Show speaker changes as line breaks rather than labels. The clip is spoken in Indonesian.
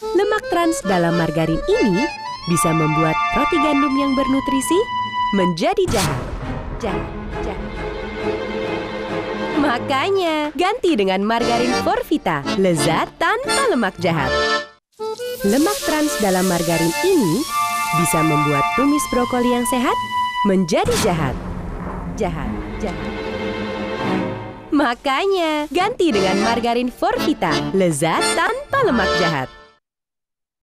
Lemak trans dalam margarin ini bisa membuat roti gandum yang bernutrisi menjadi jahat. Jahat. Makanya, ganti dengan margarin Forvita, lezat tanpa lemak jahat. Lemak trans dalam margarin ini bisa membuat tumis brokoli yang sehat menjadi jahat. Jahat, jahat. Makanya, ganti dengan margarin Forvita, lezat tanpa lemak jahat.